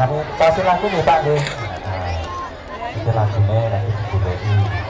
masuk nah, cái kasih lagu nih pak nih nah, itu này nanti dibeli ya